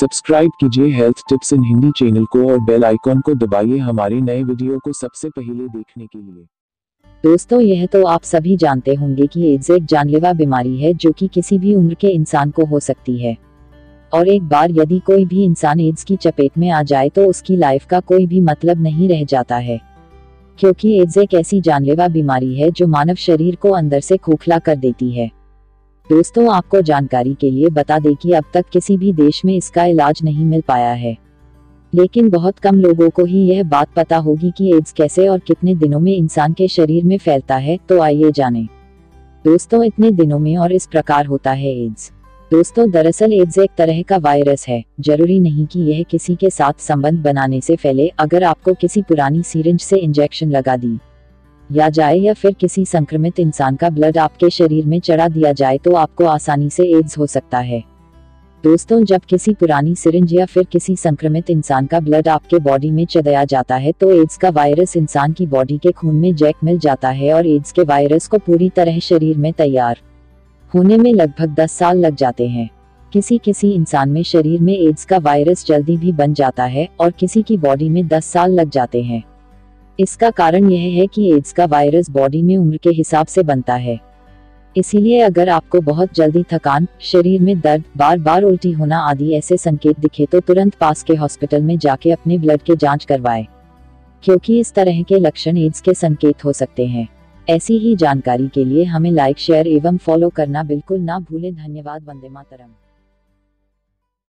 Subscribe कीजिए health tips in Hindi channel को और बेल आइकॉन को दबाइए हमारे नए वीडियो को सबसे पहले देखने के लिए। दोस्तों, यह तो आप सभी जानते होंगे कि एड्स एक जानलेवा बीमारी है जो कि किसी भी उम्र के इंसान को हो सकती है। और एक बार यदि कोई भी इंसान एड्स की चपेट में आ जाए तो उसकी लाइफ का कोई भी मतलब नहीं रह जाता है। क्योंकि एड्स एक ऐसी जानलेवा बीमारी है जो मानव शरीर को अंदर से खोखला कर देती है। दोस्तों, आपको जानकारी के लिए बता दें कि अब तक किसी भी देश में इसका इलाज नहीं मिल पाया है। लेकिन बहुत कम लोगों को ही यह बात पता होगी कि एड्स कैसे और कितने दिनों में इंसान के शरीर में फैलता है तो आइए जानें। दोस्तों, इतने दिनों में और इस प्रकार होता है एड्स। दोस्तों, दरअसल एड्स एक तरह का वायरस है। ज़रूरी नहीं कि यह किसी के साथ संबंध बनाने से फैले, अगर आपको किसी पुरानी सीरेंज से इंजेक्शन लगा दी। या जाए या फिर किसी संक्रमित इंसान का ब्लड आपके शरीर में चढ़ा दिया जाए तो आपको आसानी से एड्स हो सकता है। दोस्तों, जब किसी पुरानी सिरिंज या फिर किसी संक्रमित इंसान का ब्लड आपके बॉडी में चढ़ाया जाता है तो एड्स का वायरस इंसान की बॉडी के खून में जैक मिल जाता है और एड्स के वायरस को पूरी तरह शरीर में तैयार होने में लगभग 10 साल लग जाते हैं। किसी किसी इंसान में शरीर में एड्स का वायरस जल्दी भी बन जाता है और किसी की बॉडी में 10 साल लग जाते हैं। इसका कारण यह है कि एड्स का वायरस बॉडी में उम्र के हिसाब से बनता है। इसीलिए अगर आपको बहुत जल्दी थकान, शरीर में दर्द बार बार उल्टी होना आदि ऐसे संकेत दिखे तो तुरंत पास के हॉस्पिटल में जाके अपने ब्लड के जाँच करवाएँ। क्योंकि इस तरह के लक्षण एड्स के संकेत हो सकते हैं। ऐसी ही जानकारी के लिए हमें लाइक, शेयर एवं फॉलो करना बिल्कुल ना भूलें। धन्यवाद, वंदे मातरम।